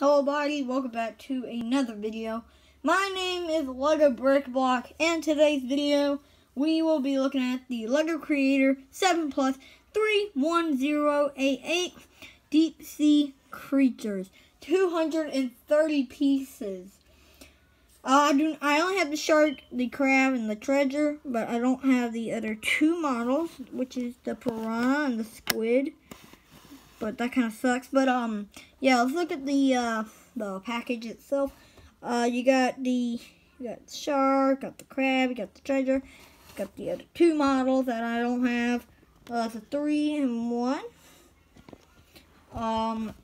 Hello buddy, welcome back to another video. My name is Lego Brick Block and today's video we will be looking at the Lego Creator 7 Plus 31088 Deep Sea Creatures. 230 pieces. Uh, I do. I only have the shark, the crab, and the treasure, but I don't have the other two models, which is the piranha and the squid but that kind of sucks. But um, yeah, let's look at the uh, the package itself. Uh, you got the you got the shark, got the crab, you got the treasure, got the other two models that I don't have. Uh, it's a three and one. Um,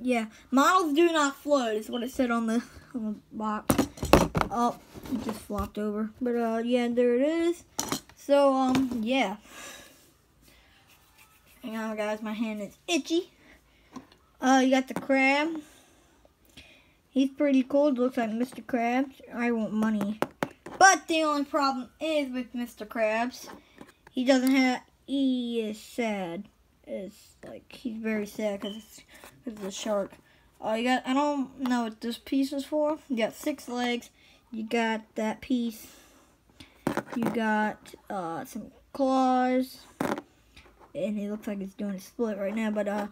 yeah, models do not float is what it said on the on the box. Oh, it just flopped over. But uh, yeah, there it is. So um, yeah. Hang on, guys. My hand is itchy. Uh, you got the crab. He's pretty cool. Looks like Mr. Krabs. I want money. But the only problem is with Mr. Krabs. He doesn't have... He is sad. It's like, he's very sad because it's, it's a shark. Oh, you got... I don't know what this piece is for. You got six legs. You got that piece. You got uh, some claws and it looks like it's doing a split right now, but uh,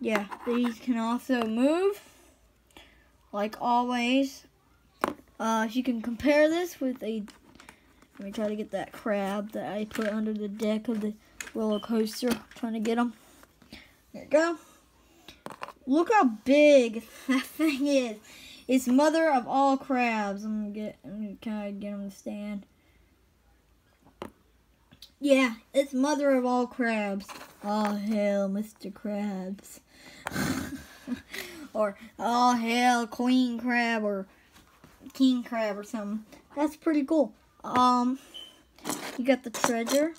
yeah, these can also move, like always. Uh, you can compare this with a, let me try to get that crab that I put under the deck of the roller coaster, I'm trying to get him. There you go. Look how big that thing is. It's mother of all crabs. I'm gonna get, I'm gonna kind of get him to stand. Yeah, it's mother of all crabs. All hail, Mr. Krabs. or all hail, Queen Crab or King Crab or something. That's pretty cool. Um, you got the treasure.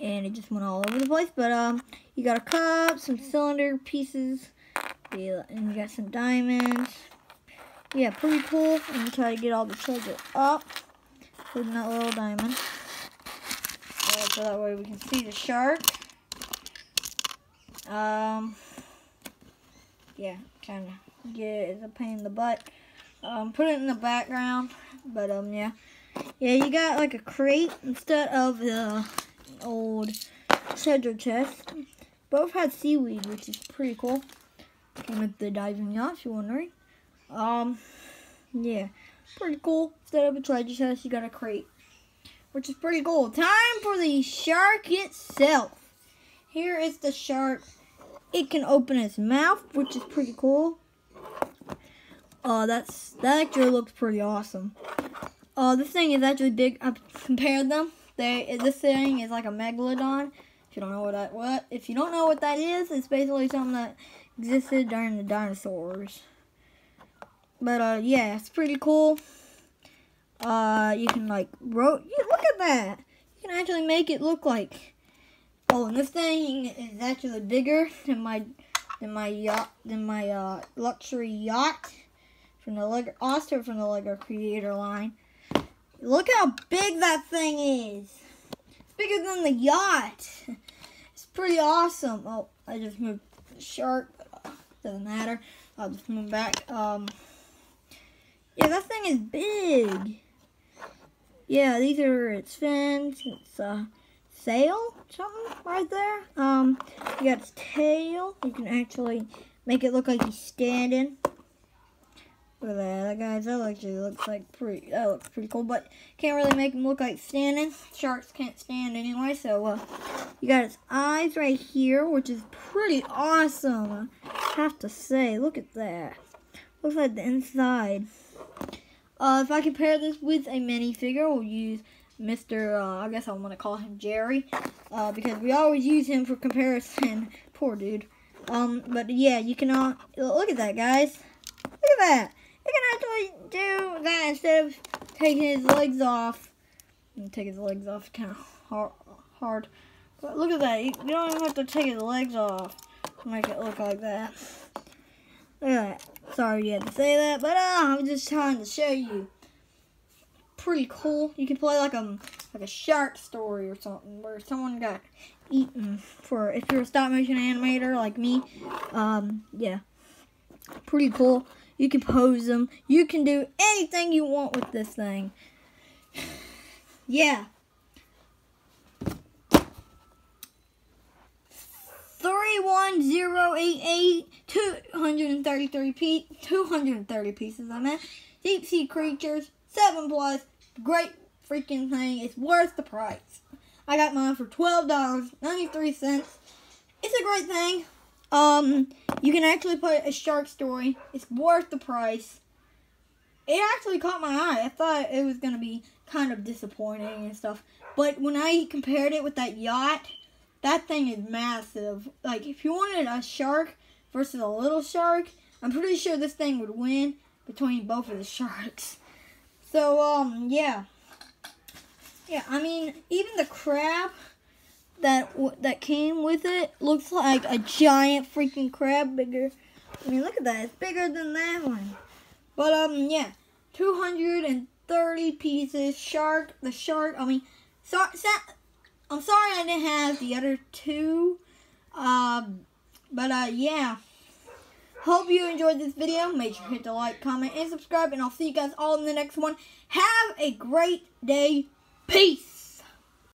And it just went all over the place. But, um, you got a cup, some cylinder pieces. And you got some diamonds. Yeah, pretty cool. I'm try to get all the treasure up. Including that little diamond so that way we can see the shark. Um, yeah, kind of get it's a pain in the butt. Um, put it in the background, but um, yeah, yeah, you got like a crate instead of the old treasure chest. Both had seaweed, which is pretty cool. Came with the diving yacht, if you're wondering. Um, yeah, pretty cool. Instead of a treasure chest, you got a crate which is pretty cool. Time for the shark itself. Here is the shark. It can open its mouth, which is pretty cool. Uh, that's that actually looks pretty awesome. Uh, this thing is actually big. I've compared them. They this thing is like a megalodon. If you don't know what that what if you don't know what that is, it's basically something that existed during the dinosaurs. But uh, yeah, it's pretty cool. Uh, you can like roll. Look at that. You can actually make it look like. Oh, and this thing is actually bigger than my than my yacht than my uh, luxury yacht from the Lego also from the Lego Creator line. Look how big that thing is. It's bigger than the yacht. It's pretty awesome. Oh, I just moved the shark. Doesn't matter. I'll just move back. Um, yeah, that thing is big yeah, these are its fins. It's a sail, something right there. Um, you got its tail. You can actually make it look like he's standing. Look at that, guys. That actually looks like pretty. That looks pretty cool, but can't really make him look like standing. Sharks can't stand anyway, so uh, you got its eyes right here, which is pretty awesome. I have to say, look at that. Looks like the inside. Uh, if I compare this with a minifigure, we'll use Mr. Uh, I guess I want to call him Jerry, uh, because we always use him for comparison. Poor dude. Um, but yeah, you can all look at that, guys. Look at that. You can actually do that instead of taking his legs off. Take his legs off, kind of hard. But look at that. You don't even have to take his legs off to make it look like that. That. Sorry you had to say that, but uh, I'm just trying to show you. Pretty cool. You can play like a like a shark story or something where someone got eaten for if you're a stop motion animator like me. Um, yeah. Pretty cool. You can pose them. You can do anything you want with this thing. Yeah. 31088 233 pe 230 pieces I meant deep sea creatures 7 plus. Great freaking thing. It's worth the price. I got mine for $12.93 it's a great thing. Um you can actually put a shark story. It's worth the price. It actually caught my eye. I thought it was gonna be kind of disappointing and stuff. But when I compared it with that yacht that thing is massive. Like, if you wanted a shark versus a little shark, I'm pretty sure this thing would win between both of the sharks. So, um, yeah. Yeah, I mean, even the crab that that came with it looks like a giant freaking crab bigger. I mean, look at that. It's bigger than that one. But, um, yeah. 230 pieces. Shark. The shark, I mean, so, so I'm sorry I didn't have the other two. Um, but uh, yeah. Hope you enjoyed this video. Make sure to hit the like, comment, and subscribe. And I'll see you guys all in the next one. Have a great day. Peace.